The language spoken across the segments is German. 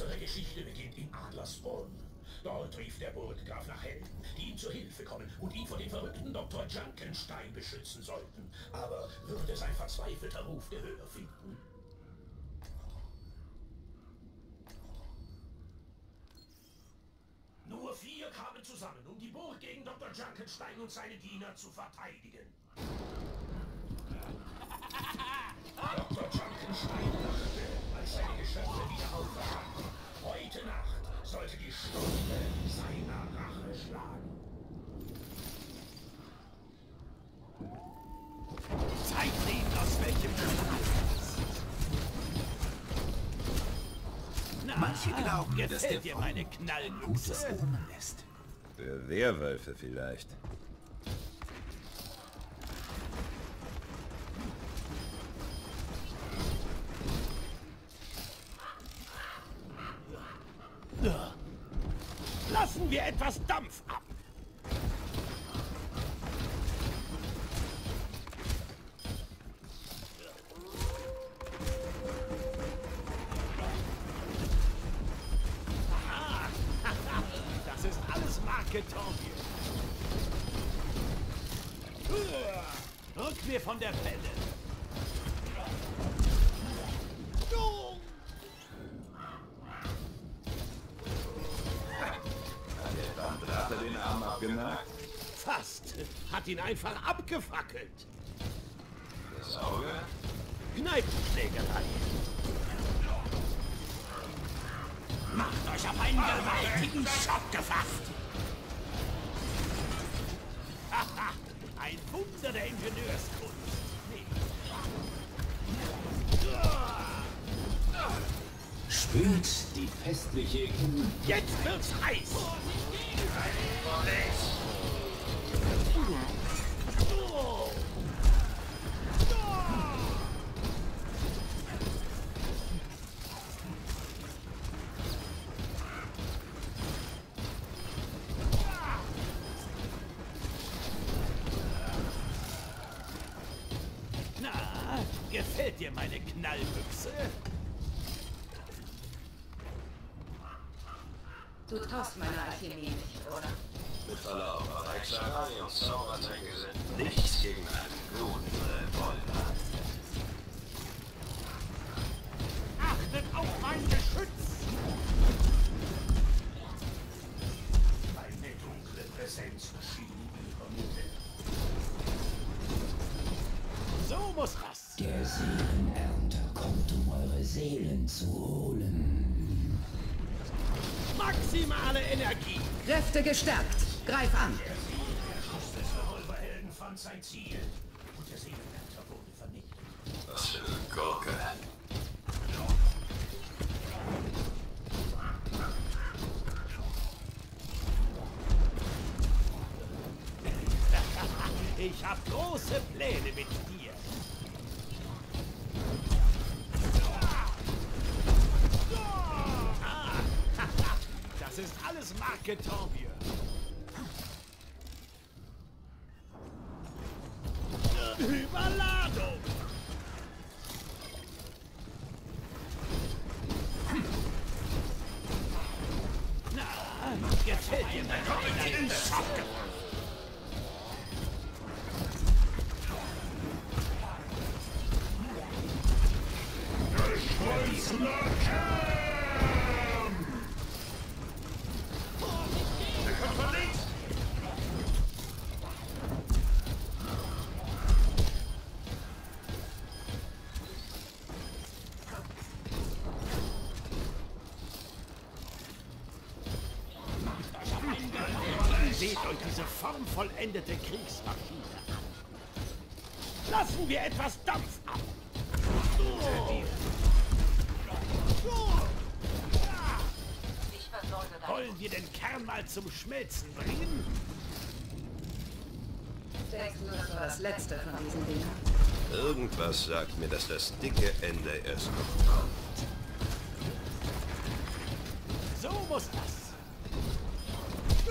Unsere Geschichte beginnt in Adlersbrunn. Dort rief der Burggraf nach Helden, die ihm zu Hilfe kommen und ihn vor dem verrückten Dr. Junkenstein beschützen sollten. Aber würde sein verzweifelter Ruf Gehör finden? Nur vier kamen zusammen, um die Burg gegen Dr. Junkenstein und seine Diener zu verteidigen. Dr. Junkenstein lachte, als seine Geschöpfe wieder auferstanden. Heute Nacht sollte die Stunde seiner Rache schlagen. Zeigt ihnen, aus welchem Manche glauben, dass gefällt der dir meine gutes Knallbüchse? Omen ist. Für Werwölfe vielleicht. Wir etwas Dampf ab. Das ist alles Marketing. Rück mir von der Pelle. Abgenagt? Fast. Hat ihn einfach abgefackelt. Das Auge? Kneipenschlägerei. Macht euch auf einen gewaltigen Schock gefasst. Haha, ein Wunder der Ingenieurskunst. Spürt die festliche. Jetzt wird's heiß. Na, gefällt dir meine Knallbüchse? Du traust meiner Alchemie nicht, oder? Mit Verlaub, Hexerei und Zaubertränke sind nichts gegen einen guten Revolver. Achtet auf mein Geschütz! Eine dunkle Präsenz schien über mir. So muss das. Der Seelenernter kommt, um eure Seelen zu holen. Maximale Energie. Kräfte gestärkt. Greif an. Der Schuss des Revolverhelden fand sein Ziel und der Seelenwärter wurde vernichtet. Was für eine Gurke. Ich hab große Pläne mit dir. Ah, das ist alles Marketorbier. Überladung! Na, gefällt dir mein Knall? Schock! Seht euch diese formvollendete Kriegsmaschine an. Lassen wir etwas Dampf ab. Wollen wir den Kern mal zum Schmelzen bringen? Das war das letzte von diesen Dingen? Irgendwas sagt mir, dass das dicke Ende erst noch kommt. So muss das. Die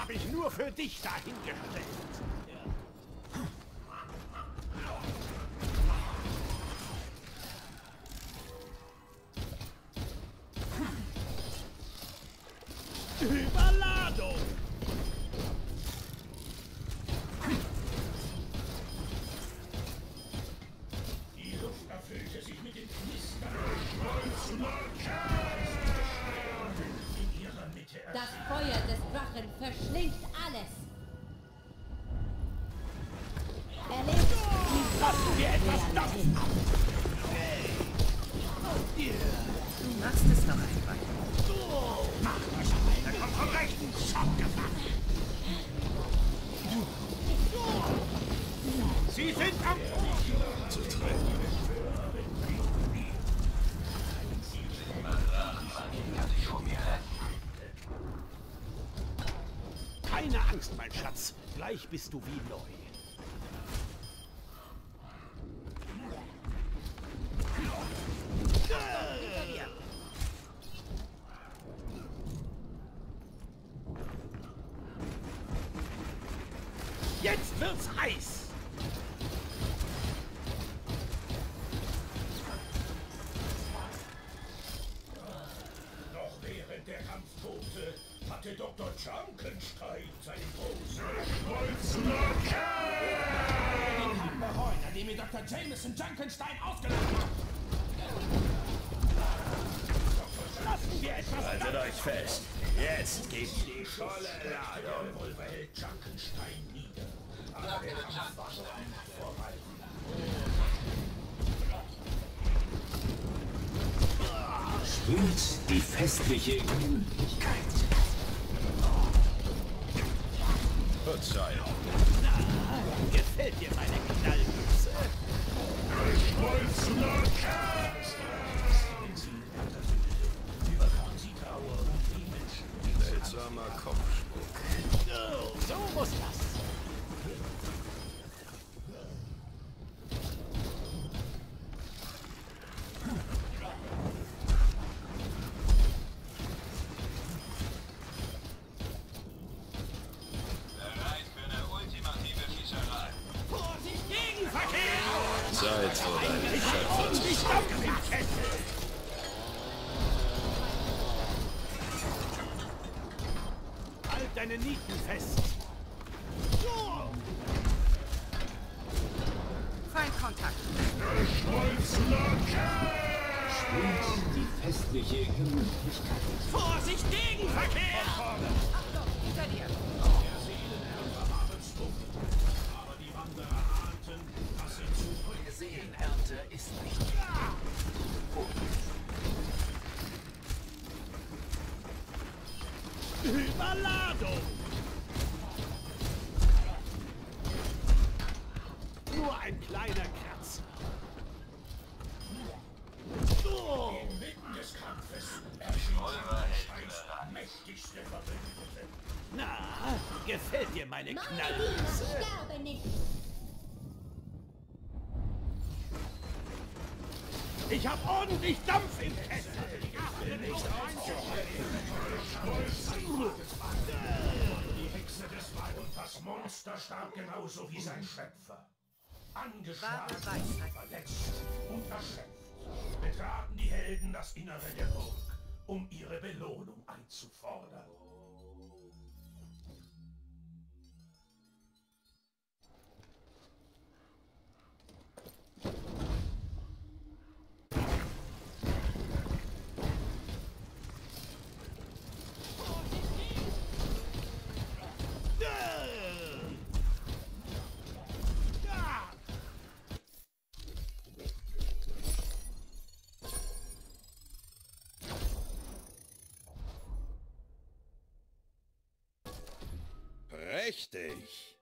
habe ich nur für dich dahingestellt. Machst es noch ein Weile. Macht euch auf, da kommt vom rechten Schockgefach! Sie sind am... Zu treffen. Keine Angst, mein Schatz. Gleich bist du wie neu. Jetzt wird's heiß! Noch während der Kampf tobte, hatte Dr. Junkenstein seinen großen Den haben wir heute, an dem ihr Dr. Jameson Junkenstein ausgelacht habt! Lassen wir etwas Haltet euch fest. Jetzt gebt die volle Der Ladung. Revolver hält Junkenstein nieder. Aber der Kampf war noch nicht vorbei. Spürt die festliche Gemütlichkeit. Verzeihung. Gefällt dir meine Knallbüchse? Und die Menschen. Seltsamer Kopfspuck. So, so muss das. Zeit vor deinem Schöpfer zu Kessel! Halt deine Nieten fest! Feindkontakt. Spürt die festliche Gemütlichkeit. Vorsicht, Gegenverkehr! Achtung, hinter dir. Aber die Wanderer ahnten, früh Seelenernte ist nicht Überladung! Nur ein kleiner Kratzer. So! Inmitten des Kampfes erschien Junkensteins mächtigste Verbündete. Na, gefällt dir meine Knallbüchse? Diener sterben nicht. Ich hab ordentlich Dampf im Kessel! Die Hexe des Wald und das Monster starb genauso wie sein Schöpfer. Angeschlagen, verletzt und erschöpft betraten die Helden das Innere der Burg, um ihre Belohnung einzufordern. Prächtig.